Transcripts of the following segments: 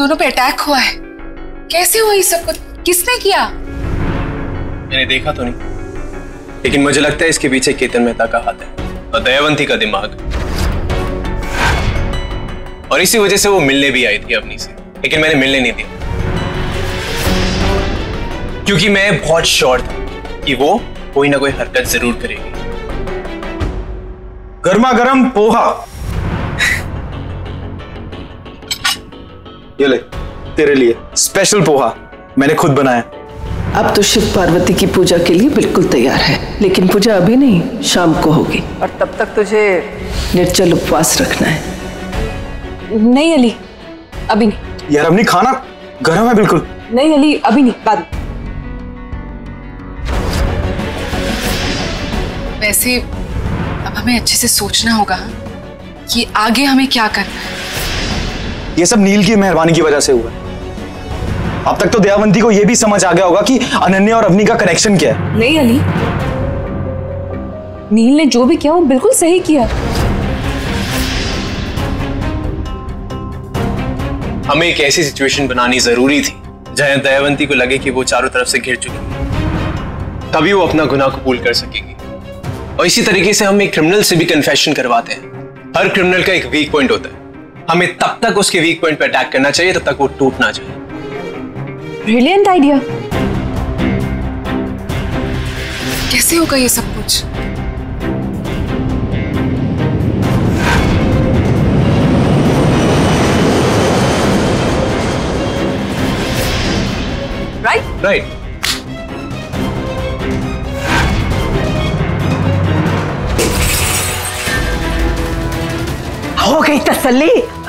दोनों पे अटैक हुआ है। कैसे हुआ ये सब कुछ? किसने किया? मैंने देखा तो नहीं। लेकिन मुझे लगता है इसके पीछे केतन मेहता का हाथ है और दयावंती का दिमाग। और इसी वजह से वो मिलने भी आई थी अपनी से। लेकिन मैंने मिलने नहीं दिया। क्योंकि मैं बहुत श्योर था कि वो कोई ना कोई हरकत ज़रूर करेगी। गर्मा गर्म पोहा। ये ले तेरे लिए। स्पेशल पोहा मैंने खुद बनाया। अब तो शिव पार्वती की पूजा के लिए बिल्कुल तैयार है लेकिन पूजा अभी नहीं शाम को होगी। और तब तक तुझे निर्जल उपवास रखना है। नहीं अली अभी नहीं। यार अपनी खाना? गर्म है बिल्कुल। नहीं अली अभी नहीं बाद में। वैसे अब हमें अच्छे से सोचना होगा कि आगे हमें क्या करना है। ये सब नील की मेहरबानी की वजह से हुआ। है। अब तक तो दयावंती को यह भी समझ आ गया होगा कि अनन्या और अवनी का कनेक्शन क्या है। नहीं अली। नील ने जो भी किया वो बिल्कुल सही किया। हमें एक ऐसी सिचुएशन बनानी ज़रूरी थी जहाँ दयावंती को लगे कि वो चारों तरफ़ से घिर चुकी है। तभी वो अपना गुनाह कबूल कर सकेगी। और इसी तरीके से हम एक क्रिमिनल से भी कन्फेशन करवाते हैं। हर क्रिमिनल का एक वीक पॉइंट होता है। हमें तब तक उसके वीक पॉइंट पर अटैक करना चाहिए तब तक वो टूट ना जाए ब्रिलियंट आइडिया कैसे होगा ये सब कुछ राइट right? Right right. हो गई तसल्ली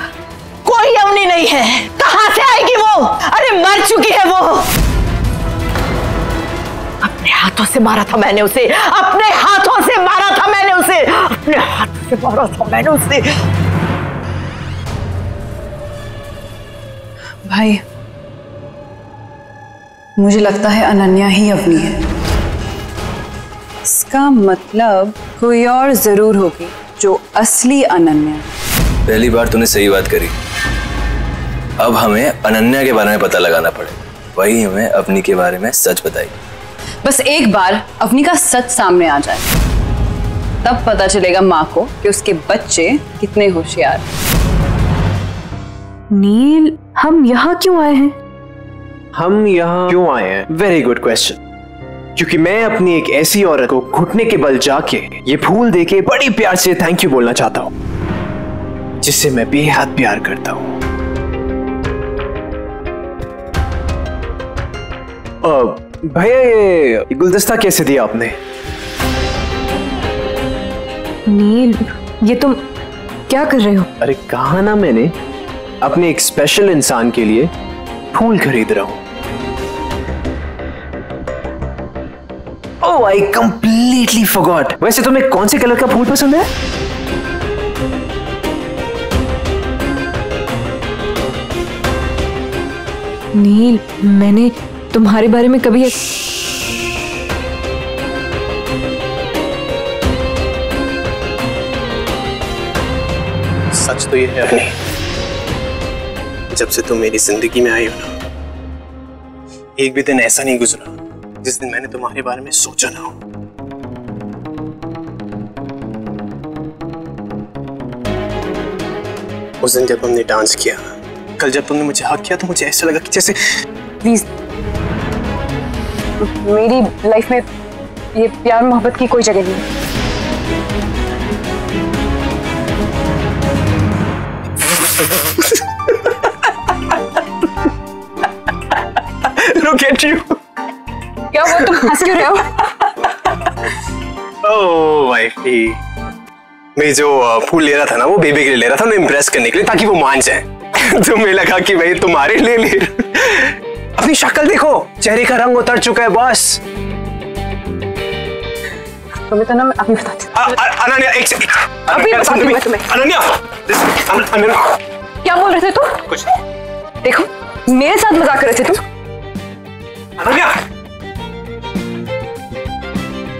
कोई नहीं है। कहाँ से आएगी वो? अरे मर चुकी है वो। अपने हाथों से मारा था मैंने उसे। अपने हाथों से मारा था मैंने उसे। अपने हाथों से मारा था मैंने उसे। भाई, मुझे लगता है अनन्या ही अपनी है। इसका मतलब कोई और ज़रूर होगी जो असली अनन्या। पहली बार तूने सही बात करी। अब हमें अनन्या के बारे में पता लगाना पड़ेगा वही हमें अपनी के बारे में सच बताएगी। बस एक बार अवनी का सच सामने आ जाए। तब पता चलेगा माँ को कि उसके बच्चे कितने होशियार। नील हम यहाँ क्यों आए हैं? हम यहाँ क्यों आए हैं? वेरी गुड क्वेश्चन क्योंकि मैं अपनी एक ऐसी औरत को घुटने के बल जाके ये फूल देके बड़ी प्यार से थैंक यू बोलना चाहता हूँ। जिससे मैं बेहद प्यार करता हूँ। भैया ये गुलदस्ता कैसे दिया आपने? नील ये तुम क्या कर रहे हो? अरे कहा ना मैंने अपने एक स्पेशल इंसान के लिए फूल खरीद रहा हूँ। ओह आई कंप्लीटली फॉरगॉट वैसे तुम्हें कौन से कलर का फूल पसंद है? नील मैंने तुम्हारे बारे में कभी एक... सच तो ये है अपनी। जब से तुम मेरी ज़िंदगी में आई हो ना, एक भी दिन ऐसा नहीं गुजरा जिस दिन मैंने तुम्हारे बारे में सोचा ना हो। उस दिन जब हमने डांस किया, कल जब तुमने मुझे हक किया तो मुझे ऐसा लगा कि जैसे प्लीज़ मेरी लाइफ में ये प्यार मोहब्बत की कोई जगह नहीं है। Look at you. क्या हुआ तुम हंस क्यों रहे हो? ओह वाइफी मैं जो फूल ले रहा था ना वो बेबी के लिए ले रहा था उन्हें इम्प्रेस करने के लिए ताकि वो मान जाए। तो मुझे लगा कि भाई तुम्हारे लिए ले रहा- अपनी शक्ल देखो। चेहरे का रंग उतर चुका है बस। तुम्हें तो ना मैं अभी बताती हूँ। अनन्या एक सेकंड अभी बताती हूँ तुम्हें। अनन्या अनन्या। क्या बोल रहे थे तुम? कुछ देखो मेरे साथ मज़ाक कर रहे थे तुम। अनन्या।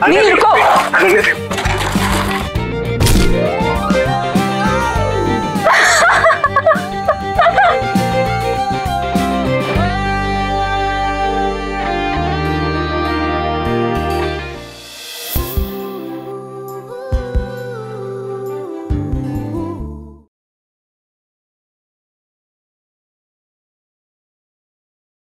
नील, रुको। अनन्या